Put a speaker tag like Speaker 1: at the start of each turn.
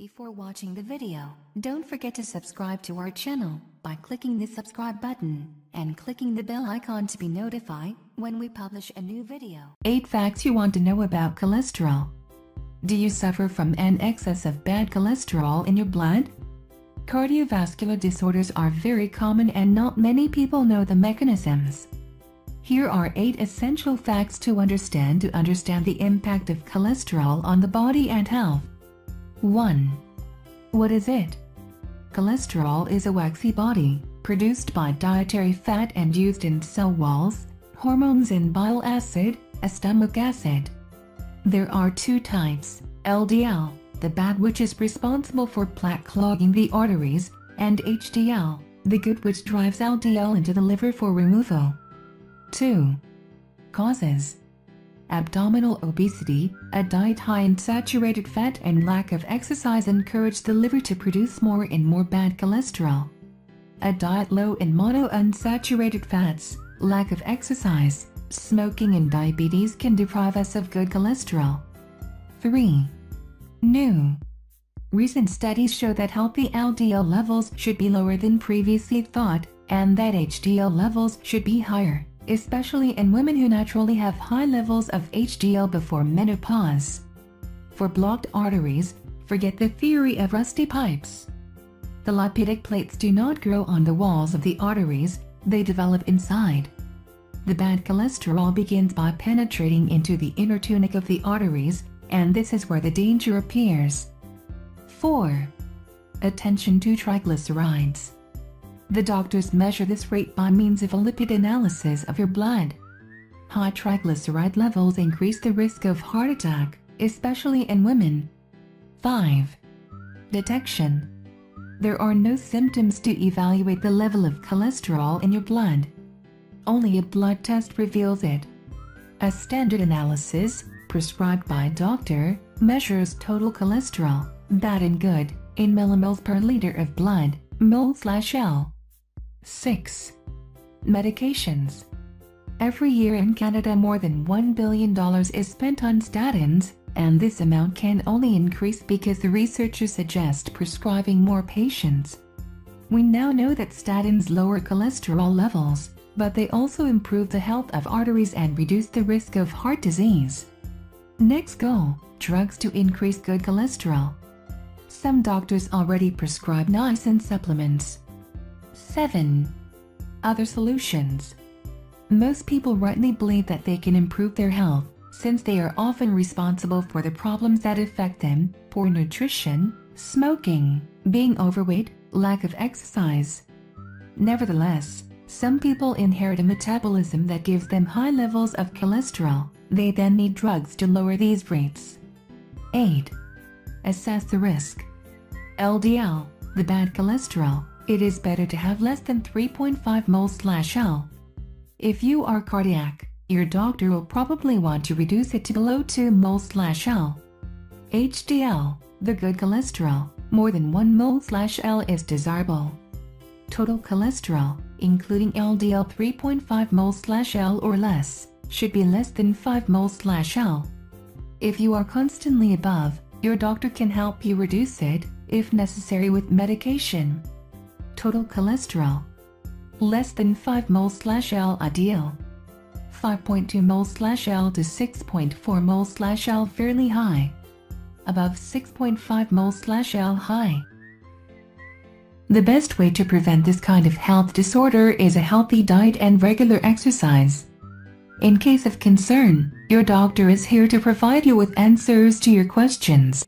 Speaker 1: Before watching the video, don't forget to subscribe to our channel by clicking the subscribe button and clicking the bell icon to be notified when we publish a new video. 8 facts you want to know about cholesterol. Do you suffer from an excess of bad cholesterol in your blood? Cardiovascular disorders are very common and not many people know the mechanisms. Here are 8 essential facts to understand to understand the impact of cholesterol on the body and health. 1. What is it? Cholesterol is a waxy body, produced by dietary fat and used in cell walls, hormones and bile acid, a stomach acid. There are two types, LDL, the bad which is responsible for plaque clogging the arteries, and HDL, the good which drives LDL into the liver for removal. 2. Causes Abdominal obesity, a diet high in saturated fat and lack of exercise encourage the liver to produce more and more bad cholesterol. A diet low in monounsaturated fats, lack of exercise, smoking and diabetes can deprive us of good cholesterol. 3. New Recent studies show that healthy LDL levels should be lower than previously thought, and that HDL levels should be higher especially in women who naturally have high levels of HDL before menopause. For blocked arteries, forget the theory of rusty pipes. The lipidic plates do not grow on the walls of the arteries, they develop inside. The bad cholesterol begins by penetrating into the inner tunic of the arteries, and this is where the danger appears. 4. Attention to triglycerides. The doctors measure this rate by means of a lipid analysis of your blood. High triglyceride levels increase the risk of heart attack, especially in women. 5. Detection There are no symptoms to evaluate the level of cholesterol in your blood. Only a blood test reveals it. A standard analysis, prescribed by a doctor, measures total cholesterol, bad and good, in millimoles per liter of blood, mol slash L. 6. Medications Every year in Canada more than $1 billion is spent on statins, and this amount can only increase because the researchers suggest prescribing more patients. We now know that statins lower cholesterol levels, but they also improve the health of arteries and reduce the risk of heart disease. Next goal, drugs to increase good cholesterol. Some doctors already prescribe niacin supplements, 7. Other solutions. Most people rightly believe that they can improve their health, since they are often responsible for the problems that affect them poor nutrition, smoking, being overweight, lack of exercise. Nevertheless, some people inherit a metabolism that gives them high levels of cholesterol. They then need drugs to lower these rates. 8. Assess the risk. LDL, the bad cholesterol, it is better to have less than 3.5 moles slash L. If you are cardiac, your doctor will probably want to reduce it to below 2 moles slash L. HDL, the good cholesterol, more than 1 mole slash L is desirable. Total cholesterol, including LDL 3.5 moles slash L or less, should be less than 5 moles slash L. If you are constantly above, your doctor can help you reduce it, if necessary with medication total cholesterol. Less than 5 moles slash L ideal. 5.2 moles slash L to 6.4 moles slash L fairly high. Above 6.5 moles slash L high. The best way to prevent this kind of health disorder is a healthy diet and regular exercise. In case of concern, your doctor is here to provide you with answers to your questions.